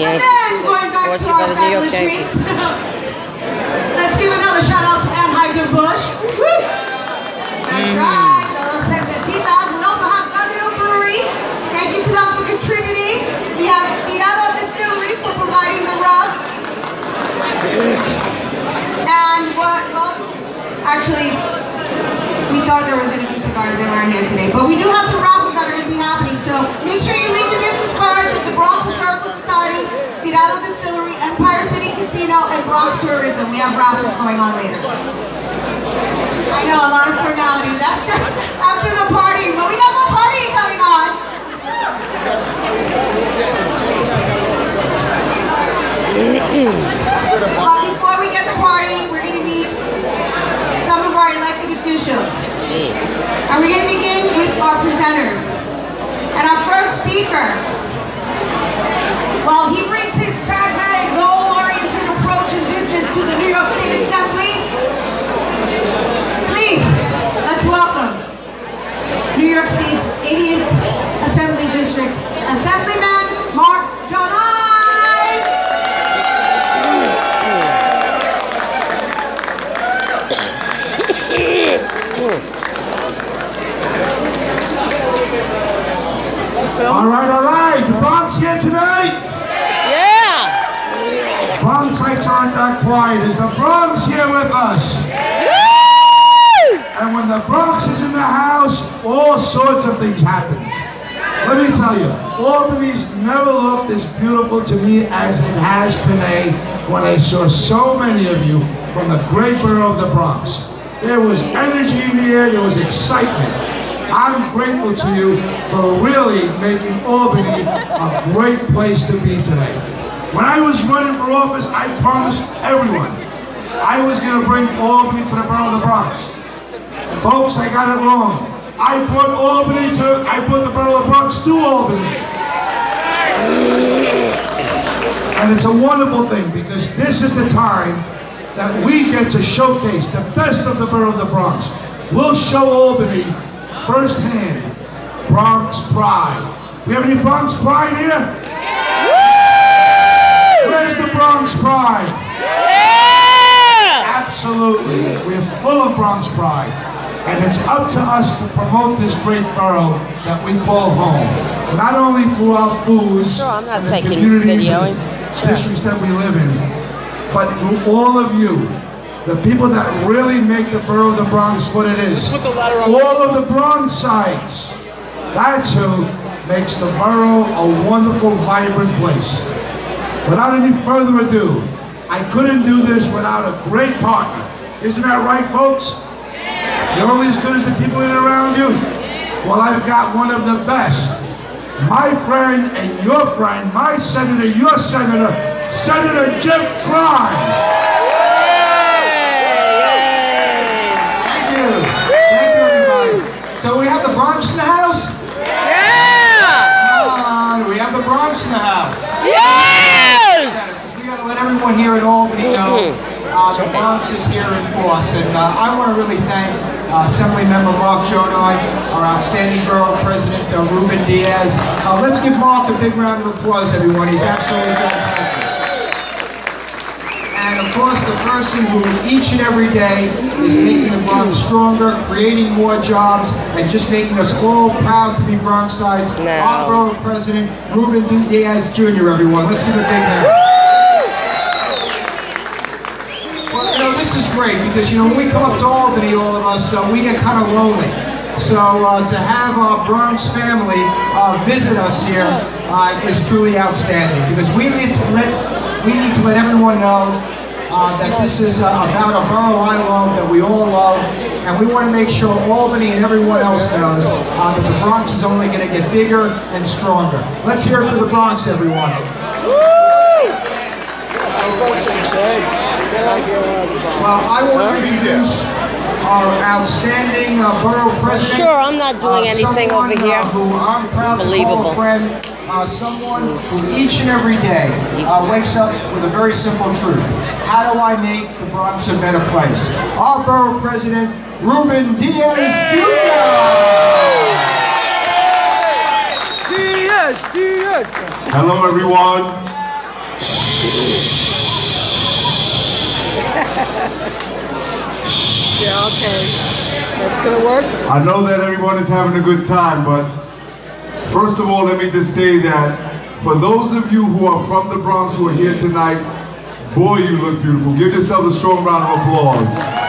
And then going back to our you by the New York fabulous drinks. Let's give another shout out to Anheuser-Busch. That's right. Los Cervecitas. We also have Hill Brewery. Thank you to them for contributing. We have Tirado Distillery for providing the rub. And what, well, actually, we thought there was going to be cigars that aren't here today. But we do have some raffles be happening. So make sure you leave your business cards at the Bronx Historical Society, Tirado Distillery, Empire City Casino, and Bronx Tourism. We have raffles going on later. I know, a lot of formalities after, after the party, but we got more partying coming on. But before we get to partying, we're going to meet some of our elected officials. And we're going to begin with our presenters. And our first speaker, while he brings his pragmatic, goal-oriented approach in business to the New York State Assembly, please, let's welcome New York State's 80th Assembly District Assemblyman All right, all right. The Bronx here tonight. Yeah! Bronxites aren't that quiet. Is the Bronx here with us? And when the Bronx is in the house, all sorts of things happen. Let me tell you, Albany's never looked as beautiful to me as it has today when I saw so many of you from the great borough of the Bronx. There was energy in the air, there was excitement. I'm grateful to you for really making Albany a great place to be today. When I was running for office, I promised everyone I was going to bring Albany to the borough of the Bronx. Folks, I got it wrong. I brought Albany to, I brought the borough of the Bronx to Albany. And it's a wonderful thing because this is the time that we get to showcase the best of the borough of the Bronx. We'll show Albany firsthand Bronx pride. We have any Bronx pride here? Where's the Bronx pride? Absolutely. We're full of Bronx pride. And it's up to us to promote this great borough that we call home. Not only through our foods Sure, I'm not and the taking communities videoing. Sure. districts that we live in, but through all of you, the people that really make the borough of the Bronx what it is. All of the Bronxites. That's who makes the borough a wonderful, vibrant place. Without any further ado, I couldn't do this without a great partner. Isn't that right, folks? You're only as good as the people in and around you? Well, I've got one of the best. My friend and your friend, my senator, your senator, Senator Jim Klein. Have the Bronx in the house? Yeah! Come on, we have the Bronx in the house. Yes! We gotta let everyone here in Albany know uh, the Bronx is here in force, and uh, I want to really thank uh, Assemblymember Mark Gjonaj, our outstanding borough president uh, Ruben Diaz. Uh, let's give Mark a big round of applause, everyone. He's absolutely fantastic. And of course, the person who each and every day is making the Bronx stronger, creating more jobs, and just making us all proud to be Bronxites, No. our borough president, Ruben D. Diaz Jr., everyone. Let's give a big hand. Well, you know, this is great because, you know, when we come up to Albany, all of us, uh, we get kind of lonely. So uh, to have our Bronx family uh, visit us here uh, is truly outstanding because we need to let we need to let everyone know uh, that this is uh, about a borough I love that we all love, and we want to make sure Albany and everyone else knows uh, that the Bronx is only going to get bigger and stronger. Let's hear it for the Bronx, everyone. Well, I want to introduce our outstanding uh, borough president. Sure, I'm not doing uh, anything over here. Uh, who I'm proud Unbelievable. A friend. Uh, someone who each and every day uh, wakes up with a very simple truth. How do I make the Bronx a better place? Our borough president, Ruben Diaz Jr. Diaz, Diaz. Hello, everyone. Yeah, okay. That's gonna work. I know that everyone is having a good time, but first of all, let me just say that for those of you who are from the Bronx who are here tonight, boy, you look beautiful. Give yourselves a strong round of applause.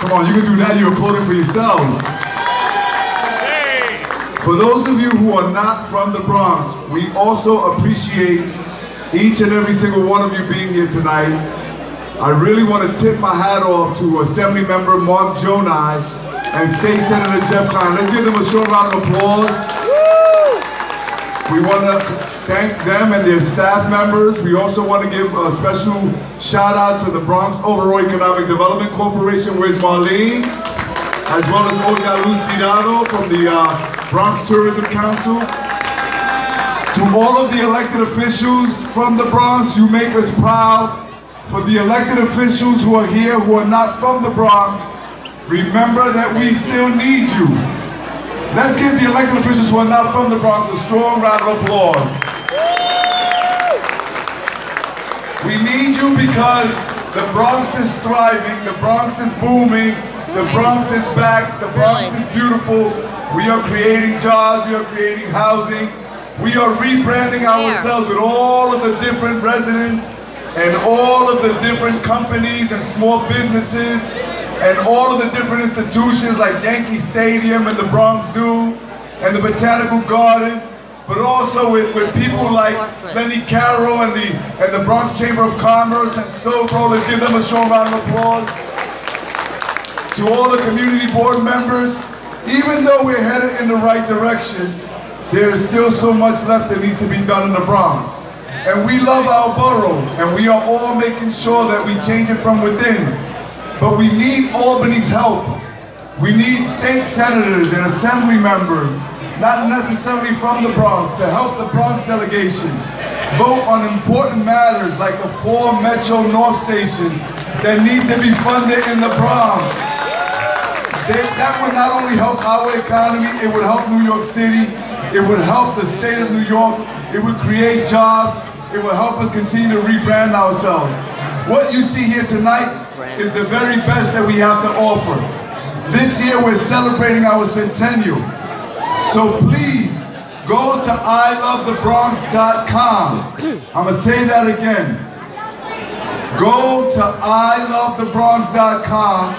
Come on, you can do that. You're applauding for yourselves. For those of you who are not from the Bronx, we also appreciate each and every single one of you being here tonight. I really want to tip my hat off to Assembly Member Mark Gjonaj and State Senator Jeff Klein. Let's give them a short round of applause. We want to thank them and their staff members. We also want to give a special shout out to the Bronx Overall Economic Development Corporation. Where's Marlene? As well as Olga Luz Tirado from the uh, Bronx Tourism Council. To all of the elected officials from the Bronx, you make us proud. For the elected officials who are here who are not from the Bronx, remember that we still need you. Let's give the elected officials who are not from the Bronx a strong round of applause. We need you because the Bronx is thriving, the Bronx is booming, the Bronx is back, the Bronx is beautiful. We are creating jobs, we are creating housing, we are rebranding ourselves with all of the different residents and all of the different companies and small businesses and all of the different institutions like Yankee Stadium and the Bronx Zoo and the Botanical Garden, but also with, with people like Lenny Caro and the, and the Bronx Chamber of Commerce and SoBro. Let's give them a strong round of applause. To all the community board members, even though we're headed in the right direction, there is still so much left that needs to be done in the Bronx. And we love our borough, and we are all making sure that we change it from within. But we need Albany's help. We need state senators and assembly members, not necessarily from the Bronx, to help the Bronx delegation vote on important matters like the four Metro North stations that need to be funded in the Bronx. That, that would not only help our economy, it would help New York City, it would help the state of New York, it would create jobs, it would help us continue to rebrand ourselves. What you see here tonight is the very best that we have to offer. This year we're celebrating our centennial. So please go to ilovethebronx.com. I'm going to say that again. Go to ilovethebronx.com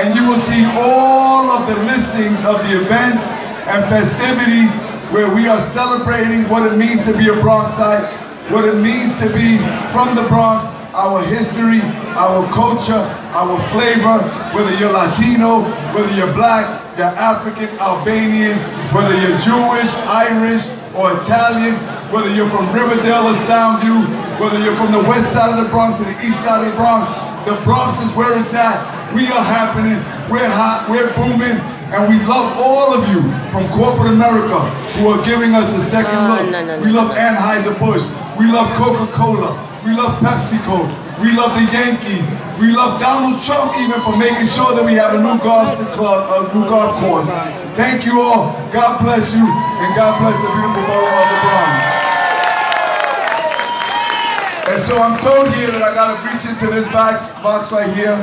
and you will see all of the listings of the events and festivities where we are celebrating what it means to be a Bronxite, what it means to be from the Bronx, our history, our culture, our flavor, whether you're Latino, whether you're black, you're African, Albanian, whether you're Jewish, Irish, or Italian, whether you're from Riverdale or Soundview, whether you're from the west side of the Bronx or the east side of the Bronx, the Bronx is where it's at. We are happening, we're hot, we're booming, and we love all of you from corporate America who are giving us a second No, look. no, no, we no, love Anheuser-Busch. We love Coca-Cola. We love PepsiCo. We love the Yankees. We love Donald Trump even for making sure that we have a new golf club, a new golf course. Thank you all. God bless you, and God bless the beautiful borough of the Bronx. And so I'm told here that I gotta reach into this box, box right here.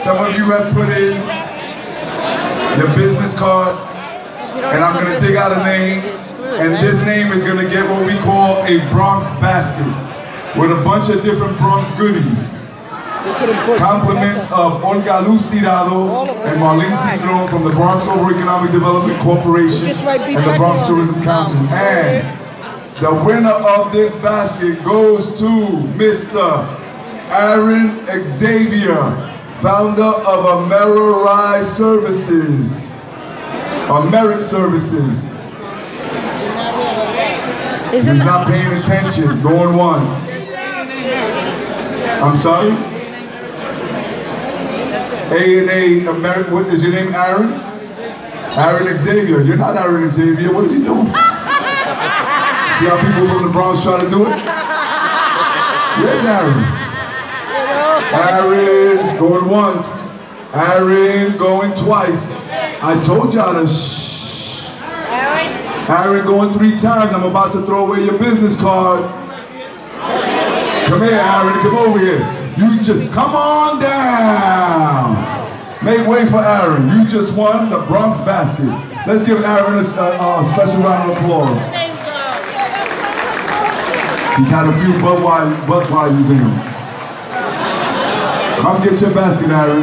Some of you have put in your business card, and I'm gonna dig out a name, and this name is gonna get what we call a Bronx basket with a bunch of different Bronx goodies. Compliments of Olga Luz Tirado and Marlene Cintron from the Bronx Over Economic Development Corporation right and the Bronx Tourism. Council. And the winner of this basket goes to Mr. Aaron Xavier, founder of Ameririse Services, Merit Services. He's not paying attention, going once. I'm sorry? A and A, American, what is your name, Aaron? Aaron Xavier. You're not Aaron Xavier. What are you doing? See how people from the Bronx try to do it? Where's Aaron? Aaron going once. Aaron going twice. I told y'all to shh. Aaron going three times. I'm about to throw away your business card. Come here, Aaron. Come over here. You just come on down. Make way for Aaron. You just won the Bronx basket. Let's give Aaron a, a, a special round of applause. He's had a few Budweiser, Budweisers in him. Come get your basket, Aaron.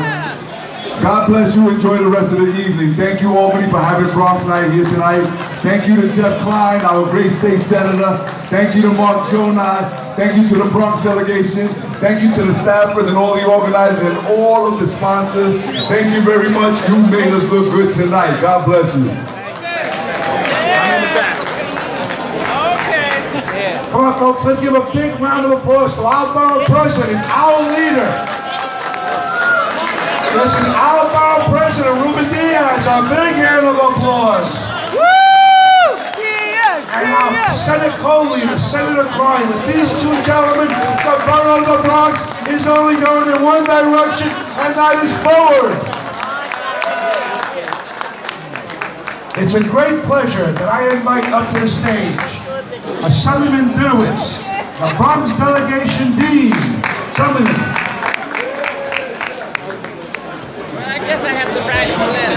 God bless you. Enjoy the rest of the evening. Thank you, Albany, for having Bronx Night here tonight. Thank you to Jeff Klein, our great state senator. Thank you to Mark Gjonaj. Thank you to the Bronx delegation. Thank you to the staffers and all the organizers and all of the sponsors. Thank you very much. You made us look good tonight. God bless you. Come on, folks, let's give a big round of applause to our president, our leader. This is our borough president, Ruben Diaz. A big hand of applause. Woo! Yes, And our yes. Senate co-leader, Senator Klein. With these two gentlemen, the borough of the Bronx is only going in one direction, and that is forward. It's a great pleasure that I invite up to the stage Assemblyman Dinowitz, the Bronx Delegation Dean. Assemblyman. I guess I have to write him a letter.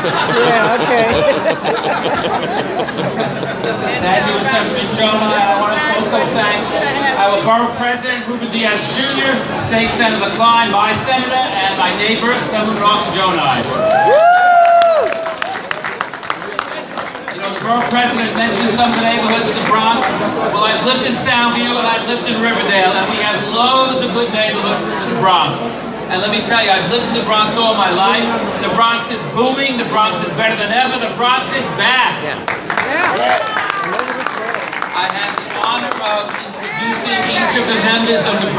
Yeah, okay. Thank you, Assemblyman Gjonaj. I want to also thank our Borough President, Ruben Diaz Jr., State Senator Klein, my senator, and my neighbor, Assemblyman Ross Gjonaj. You know, the Borough President mentioned some of the neighborhoods of the Bronx. Well, I've lived in Soundview and I've lived in Riverdale, and we have loads of good neighborhoods in the Bronx. And let me tell you, I've lived in the Bronx all my life. The Bronx is booming. The Bronx is better than ever. The Bronx is back. I had the honor of introducing each of the members of the